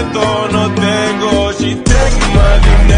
siento, no tengo. She's taking my